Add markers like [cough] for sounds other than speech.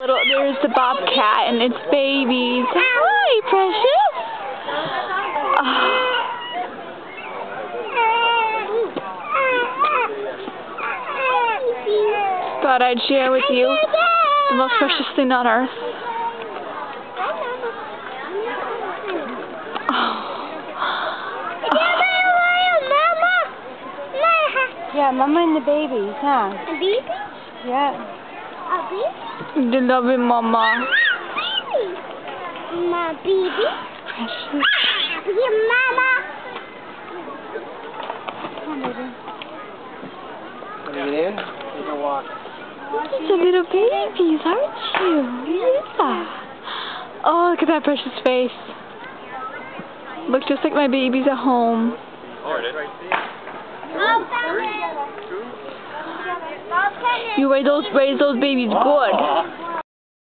Little, there's the bobcat and its babies. Hi, precious. Oh. Thought I'd share with you the most precious thing on earth. Yeah, Mama and the babies, huh? A baby? Yeah. A baby? You love it, Mama. My baby? Precious. Your mama? Come on, baby. Want to get in? Take a walk. You're the little babies, aren't you? Yeah. Oh, look at that precious face. Looks just like my babies at home. You raise those raise those babies good. [laughs]